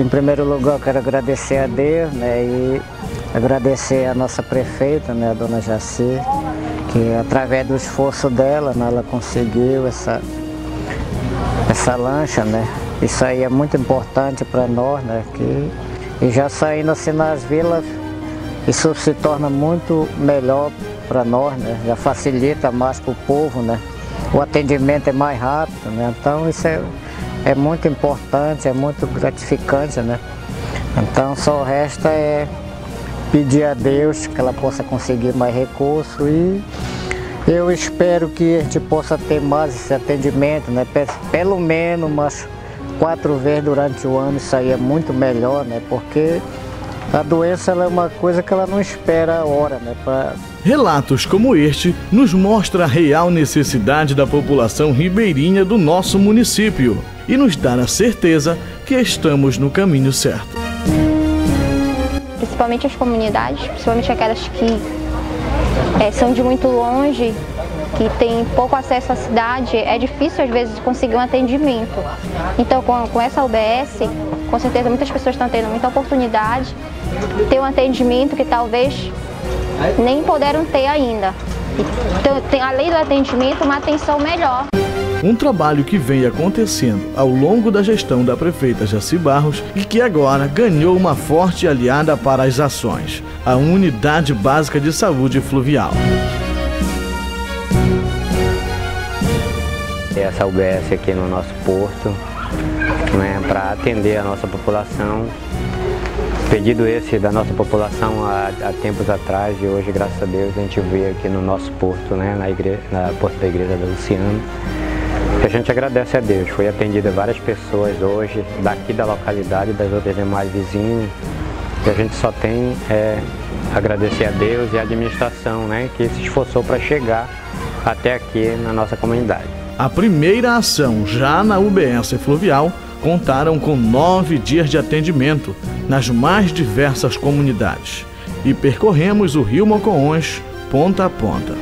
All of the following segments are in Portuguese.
Em primeiro lugar, quero agradecer a Deus né, e agradecer a nossa prefeita, né, a dona Jaci, que através do esforço dela, né, ela conseguiu essa, essa lancha, né? Isso aí é muito importante para nós, né? Que, e já saindo assim nas vilas, isso se torna muito melhor para nós, né? Já facilita mais para o povo, né? O atendimento é mais rápido, né? Então isso é, é muito importante, é muito gratificante, né? Então só resta é pedir a Deus que ela possa conseguir mais recursos e eu espero que a gente possa ter mais esse atendimento, né? Pelo menos umas quatro vezes durante o ano, isso aí é muito melhor, né? Porque a doença é uma coisa que ela não espera a hora, né? Pra... Relatos como este nos mostra a real necessidade da população ribeirinha do nosso município e nos dá a certeza que estamos no caminho certo. Principalmente as comunidades, principalmente aquelas que é, são de muito longe, que tem pouco acesso à cidade, é difícil às vezes conseguir um atendimento. Então com, com essa UBS, com certeza muitas pessoas estão tendo muita oportunidade de ter um atendimento que talvez nem puderam ter ainda. Então, tem, além do atendimento, uma atenção melhor. Um trabalho que vem acontecendo ao longo da gestão da prefeita Jaci Barros e que agora ganhou uma forte aliada para as ações, a Unidade Básica de Saúde Fluvial. Essa UBS aqui no nosso porto, né, para atender a nossa população Pedido esse da nossa população há, há, tempos atrás e hoje, graças a Deus, a gente vê aqui no nosso porto, né, na, igreja, na porto da igreja da Luciano. A gente agradece a Deus, foi atendida várias pessoas hoje daqui da localidade, das outras demais vizinhas. E a gente só tem é, agradecer a Deus e a administração né, que se esforçou para chegar até aqui na nossa comunidade. A primeira ação já na UBS Fluvial contaram com nove dias de atendimento nas mais diversas comunidades e percorremos o Rio Mocoões ponta a ponta.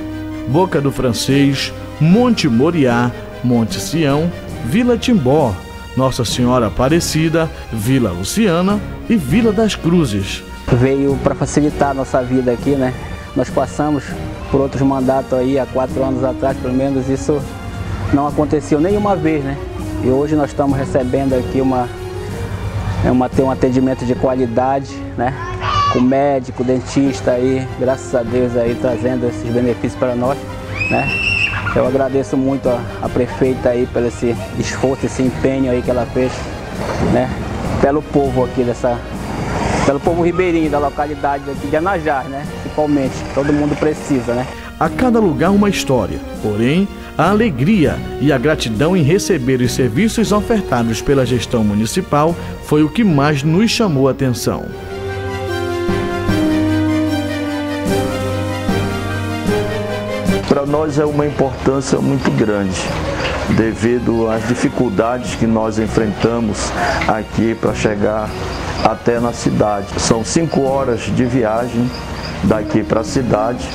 Boca do Francês, Monte Moriá, Monte Sião, Vila Timbó, Nossa Senhora Aparecida, Vila Luciana e Vila das Cruzes. Veio para facilitar a nossa vida aqui, né? Nós passamos por outros mandatos aí há quatro anos atrás, pelo menos isso não aconteceu nenhuma vez, né? E hoje nós estamos recebendo aqui uma, é uma, ter um atendimento de qualidade, né? Com médico, dentista aí, graças a Deus aí trazendo esses benefícios para nós, né? Eu agradeço muito a, a prefeita aí pelo esse esforço, esse empenho aí que ela fez, né? Pelo povo aqui dessa, pelo povo ribeirinho da localidade aqui de Anajar, né? Principalmente, todo mundo precisa, né? A cada lugar uma história, porém a alegria e a gratidão em receber os serviços ofertados pela gestão municipal foi o que mais nos chamou a atenção. Nós é uma importância muito grande, devido às dificuldades que nós enfrentamos aqui para chegar até na cidade. São cinco horas de viagem daqui para a cidade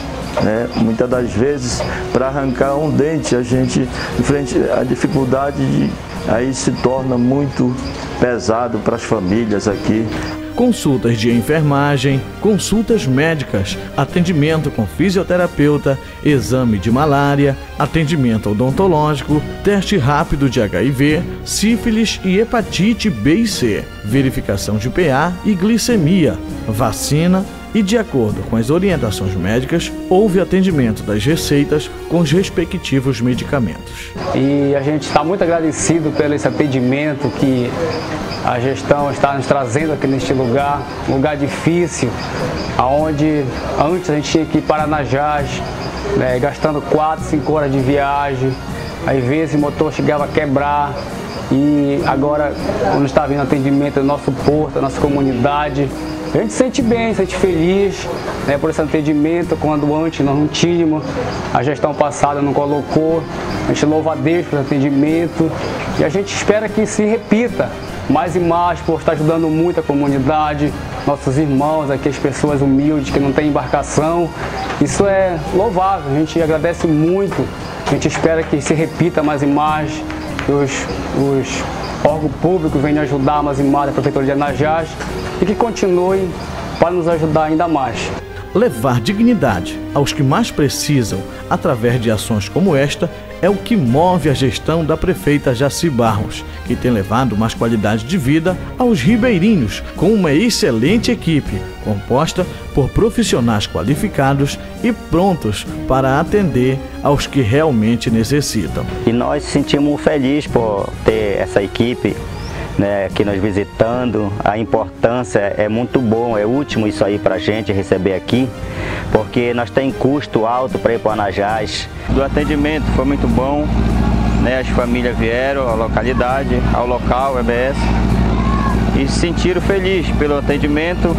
né? Muitas das vezes, para arrancar um dente, a gente, frente à dificuldade, de, aí se torna muito pesado para as famílias aqui. Consultas de enfermagem, consultas médicas, atendimento com fisioterapeuta, exame de malária, atendimento odontológico, teste rápido de HIV, sífilis e hepatite B e C, verificação de PA e glicemia, vacina, e, de acordo com as orientações médicas, houve atendimento das receitas com os respectivos medicamentos. E a gente está muito agradecido pelo esse atendimento que a gestão está nos trazendo aqui neste lugar, um lugar difícil, aonde antes a gente tinha que ir para Najás, né, gastando 4, 5 horas de viagem, às vezes o motor chegava a quebrar, e agora, quando está vindo atendimento no nosso porto, na nossa comunidade, a gente se sente bem, se sente feliz né, por esse atendimento, quando antes nós não tínhamos, a gestão passada não colocou. A gente louva a Deus pelo atendimento e a gente espera que se repita mais e mais por estar ajudando muito a comunidade, nossos irmãos aqui, as pessoas humildes que não têm embarcação. Isso é louvável, a gente agradece muito, a gente espera que se repita mais e mais, os, os órgão público venha ajudar e mais a Prefeitura de Anajás e que continue para nos ajudar ainda mais. Levar dignidade aos que mais precisam através de ações como esta é o que move a gestão da prefeita Jaci Barros, que tem levado mais qualidade de vida aos ribeirinhos, com uma excelente equipe, composta por profissionais qualificados e prontos para atender aos que realmente necessitam. E nós sentimos felizes por ter essa equipe né, aqui nos visitando. A importância é muito bom, é último isso aí para a gente receber aqui, porque nós tem custo alto para ir para Anajás. O atendimento foi muito bom, né, as famílias vieram à localidade, ao local, EBS, e se sentiram felizes pelo atendimento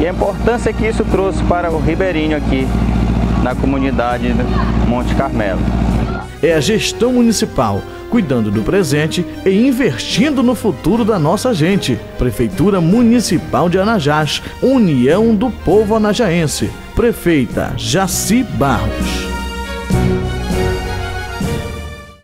e a importância que isso trouxe para o ribeirinho aqui na comunidade Monte Carmelo. É a gestão municipal cuidando do presente e investindo no futuro da nossa gente. Prefeitura Municipal de Anajás, União do Povo Anajaense. Prefeita Jaci Barros.